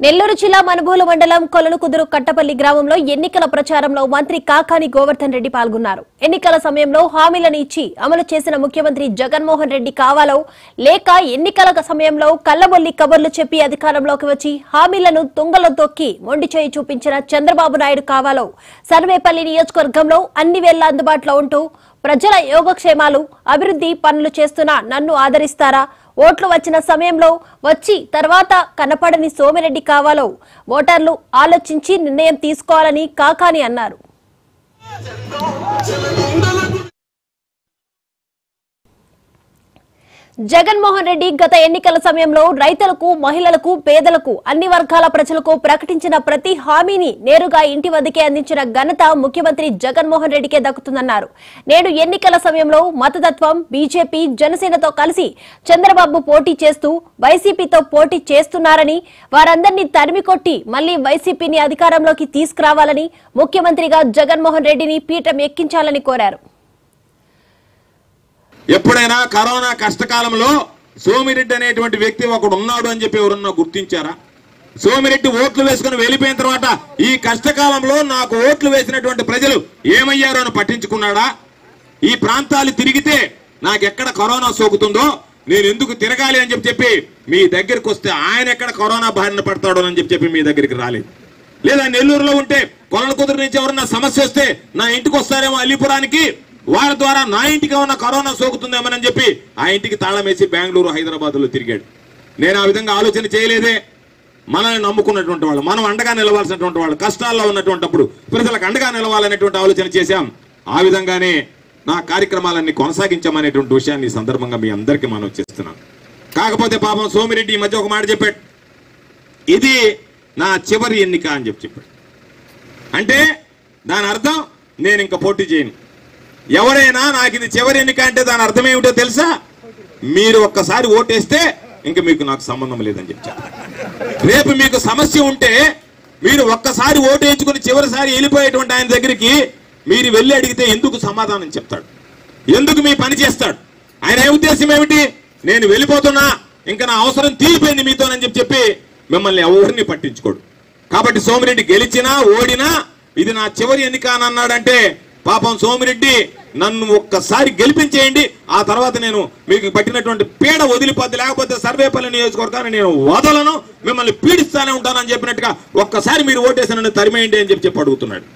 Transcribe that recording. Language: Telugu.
నెల్లూరు జిల్లా మనుబోలు మండలం కొలనుకుదురు కట్టపల్లి గ్రామంలో ఎన్నికల ప్రచారంలో మంత్రి కాకాని గోవర్ధన్ రెడ్డి పాల్గొన్నారు. ఎన్నికల సమయంలో హామీలను ఇచ్చి అమలు చేసిన ముఖ్యమంత్రి జగన్మోహన్ రెడ్డి కావాలో లేక ఎన్నికల సమయంలో కల్లబొల్లి కబుర్లు చెప్పి అధికారంలోకి వచ్చి హామీలను తుంగలో తొక్కి మొండి చేయి చూపించిన చంద్రబాబు నాయుడు కావాలో సర్వేపల్లి నియోజకవర్గంలో అన్ని వేళ్ళ అందుబాటులో ఉంటూ ప్రజల యోగక్షేమాలు అభివృద్ధి పనులు చేస్తున్న నన్ను ఆదరిస్తారా? ఓట్లు వచ్చిన సమయంలో వచ్చి తర్వాత కనపడని సోమిరెడ్డి కావాలో ఓటర్లు ఆలోచించి నిర్ణయం తీసుకోవాలని కాకాని అన్నారు. జగన్మోహన్ రెడ్డి గత ఎన్నికల సమయంలో రైతులకు మహిళలకు పేదలకు అన్ని వర్గాల ప్రజలకు ప్రకటించిన ప్రతి హామీని నేరుగా ఇంటి వద్దకే అందించిన ఘనత ముఖ్యమంత్రి జగన్మోహన్ రెడ్డికే దక్కుతుందన్నారు. నేడు ఎన్నికల సమయంలో మతతత్వం బీజేపీ జనసేనతో కలిసి చంద్రబాబు పోటీ చేస్తూ వైసీపీతో పోటీ చేస్తున్నారని వారందరినీ తరిమి కొట్టి మళ్ళీ వైసీపీని అధికారంలోకి తీసుకురావాలని ముఖ్యమంత్రిగా జగన్మోహన్ రెడ్డిని పీఠం ఎక్కించాలని కోరారు. ఎప్పుడైనా కరోనా కష్టకాలంలో సోమిరెడ్డి అనేటువంటి వ్యక్తి ఒకడు ఉన్నాడు అని చెప్పి ఎవరన్నా గుర్తించారా? సోమిరెడ్డి ఓట్లు వేసుకుని వెళ్ళిపోయిన తర్వాత ఈ కష్టకాలంలో నాకు ఓట్లు వేసినటువంటి ప్రజలు ఏమయ్యారో అని పట్టించుకున్నాడా? ఈ ప్రాంతాలు తిరిగితే నాకెక్కడ కరోనా సోకుతుందో నేను ఎందుకు తిరగాలి అని చెప్పి చెప్పి మీ దగ్గరికి వస్తే ఆయన ఎక్కడ కరోనా బారిన పడతాడో అని చెప్పి చెప్పి మీ దగ్గరికి రాలేదు. లేదా నెల్లూరులో ఉంటే కొలల కుదురు నుంచి ఎవరన్నా సమస్య వస్తే నా ఇంటికి వస్తారేమో అలీపురానికి వారి ద్వారా నా ఇంటికి ఉన్న కరోనా సోకుతుందేమని చెప్పి ఆ ఇంటికి తాళం వేసి బెంగళూరు హైదరాబాద్లో తిరిగాడు. నేను ఆ విధంగా ఆలోచన చేయలేదే. మనల్ని నమ్ముకున్నటువంటి వాళ్ళు మనం అండగా నిలవాల్సినటువంటి వాళ్ళు కష్టాల్లో ఉన్నటువంటి అప్పుడు ప్రజలకు అండగా నిలవాలనేటువంటి ఆలోచన చేశాం. ఆ విధంగానే నా కార్యక్రమాలన్నీ కొనసాగించామనేటువంటి విషయాన్ని ఈ సందర్భంగా మీ అందరికీ మనం చేస్తున్నాం కాకపోతే పాపం సోమిరెడ్డి ఈ మధ్య ఒక మాట చెప్పాడు. ఇది నా చివరి ఎన్నిక అని చెప్పి చెప్పాడు. అంటే దాని అర్థం నేను ఇంకా పోటీ చేయను. ఎవరైనా నాకు ఇది చివరి ఎన్నిక అంటే దాని అర్థం ఏమిటో తెలుసా? మీరు ఒక్కసారి ఓటేస్తే ఇంకా మీకు నాకు సంబంధం లేదని చెప్తాను రేపు మీకు సమస్య ఉంటే మీరు ఒక్కసారి ఓటేయించుకుని చివరిసారి వెళ్ళిపోయేటువంటి ఆయన దగ్గరికి మీరు వెళ్ళి అడిగితే ఎందుకు సమాధానం చెప్తాడు? ఎందుకు మీ పని చేస్తాడు? ఆయన ఏ ఉద్దేశం ఏమిటి? నేను వెళ్ళిపోతున్నా ఇంకా నా అవసరం తీరిపోయింది మీతోనని చెప్పి చెప్పి మిమ్మల్ని ఎవరిని పట్టించుకోడు. కాబట్టి సోమిరెడ్డి గెలిచినా ఓడినా ఇది నా చివరి ఎన్నిక అని అన్నాడంటే పాపం సోమిరెడ్డి నన్ను ఒక్కసారి గెలిపించేయండి ఆ తర్వాత నేను మీకు పట్టినటువంటి పీడ వదిలిపోద్ది లేకపోతే సర్వేపల్లి నియోజకవర్గాన్ని నేను వదలను మిమ్మల్ని పీడిస్తానే ఉంటానని చెప్పినట్టుగా ఒక్కసారి మీరు ఓటేసి నన్ను తరిమేయండి అని చెప్పి చెప్పి అడుగుతున్నాడు.